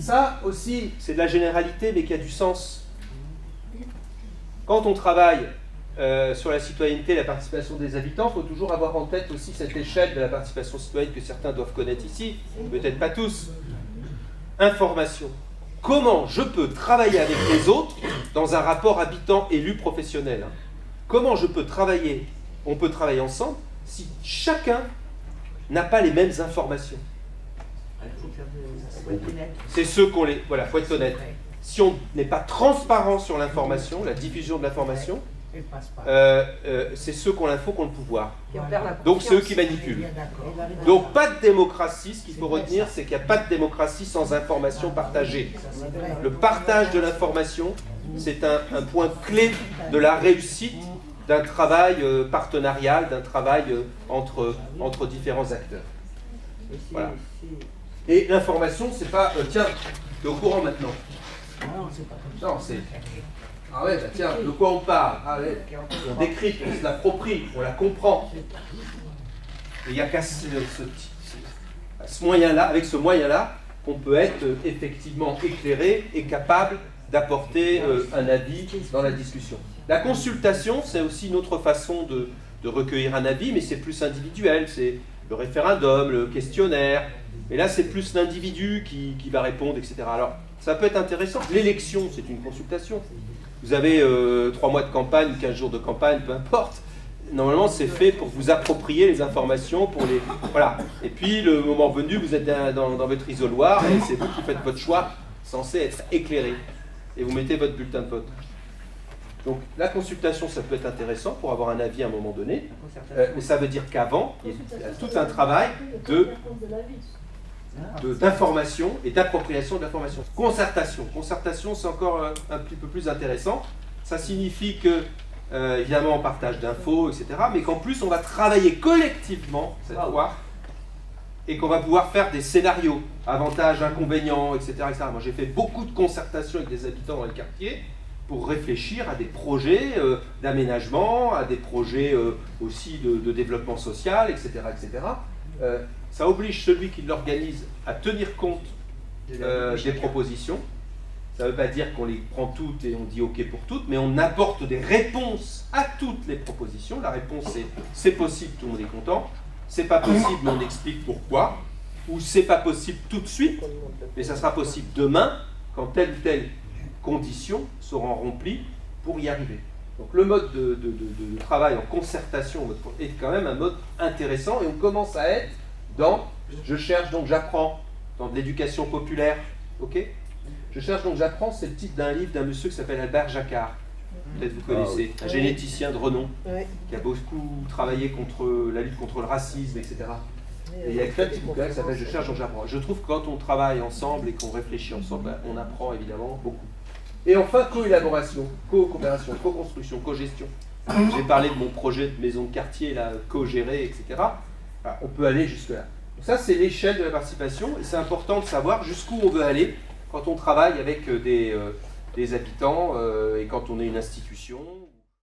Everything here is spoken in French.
Ça aussi, c'est de la généralité, mais qui a du sens. Quand on travaille euh, sur la citoyenneté et la participation des habitants, il faut toujours avoir en tête aussi cette échelle de la participation citoyenne que certains doivent connaître ici, peut-être pas tous. Information. Comment je peux travailler avec les autres dans un rapport habitant-élu professionnel hein? Comment je peux travailler, on peut travailler ensemble, si chacun n'a pas les mêmes informations C'est ceux qu'on les... Voilà, faut être honnête. Si on n'est pas transparent sur l'information, la diffusion de l'information, euh, euh, c'est ceux qui ont l'info qui ont le pouvoir. Donc c'est eux qui manipulent. Donc pas de démocratie, ce qu'il faut retenir, c'est qu'il n'y a pas de démocratie sans information partagée. Le partage de l'information, c'est un, point clé de la réussite d'un travail euh, partenarial, d'un travail entre, entre différents acteurs. Voilà. Et l'information, c'est pas tiens, tu es au courant maintenant. Non, c'est ah ouais, bah tiens, de quoi on parle ah On décrit, on se l'approprie, on la comprend. il n'y a qu'à ce, moyen-là, avec ce moyen-là, qu'on peut être euh, effectivement éclairé et capable d'apporter euh, un avis dans la discussion. La consultation, c'est aussi une autre façon de, recueillir un avis, mais c'est plus individuel. C'est le référendum, le questionnaire. Mais là, c'est plus l'individu qui, qui va répondre, etc. Alors, ça peut être intéressant. L'élection, c'est une consultation. Vous avez euh, trois mois de campagne, 15 jours de campagne, peu importe. Normalement, c'est fait pour vous approprier les informations, pour les voilà. Et puis, le moment venu, vous êtes dans, votre isoloir et c'est vous qui faites votre choix, censé être éclairé. Et vous mettez votre bulletin de vote. Donc, la consultation, ça peut être intéressant pour avoir un avis à un moment donné, euh, mais ça veut dire qu'avant, il y a tout un travail de d'information et d'appropriation de l'information. Concertation. Concertation, c'est encore euh, un, petit peu plus intéressant. Ça signifie que, euh, évidemment, on partage d'infos, etc., mais qu'en plus, on va travailler collectivement cette fois et qu'on va pouvoir faire des scénarios, avantages, inconvénients, etc. Moi, j'ai fait beaucoup de concertations avec des habitants dans le quartier pour réfléchir à des projets euh, d'aménagement, à des projets aussi de, de, développement social, etc. etc ça oblige celui qui l'organise à tenir compte euh, des propositions. Ça ne veut pas dire qu'on les prend toutes et on dit OK pour toutes, mais on apporte des réponses à toutes les propositions. La réponse c'est c'est possible, tout le monde est content. C'est pas possible, mais on explique pourquoi. Ou c'est pas possible tout de suite, mais ça sera possible demain quand telle ou telle condition seront remplies pour y arriver. Donc le mode de, de travail en concertation est quand même un mode intéressant et on commence à être dans Je cherche donc j'apprends, dans de l'éducation populaire. Ok Je cherche donc j'apprends, c'est le titre d'un livre d'un monsieur qui s'appelle Albert Jacquard. Peut-être vous connaissez, ah un généticien de renom, qui a beaucoup travaillé contre la lutte contre le racisme, etc. Et il y a plein de petits bouquins qui s'appellent Je cherche donc j'apprends. Je trouve que quand on travaille ensemble et qu'on réfléchit ensemble, ben, on apprend évidemment beaucoup. Et enfin, co-élaboration, co-coopération, co-construction, co-gestion. J'ai parlé de mon projet de maison de quartier, là, co-géré, etc on peut aller jusque-là. Ça, c'est l'échelle de la participation, et c'est important de savoir jusqu'où on veut aller quand on travaille avec euh, des, euh, des habitants euh, et quand on est une institution.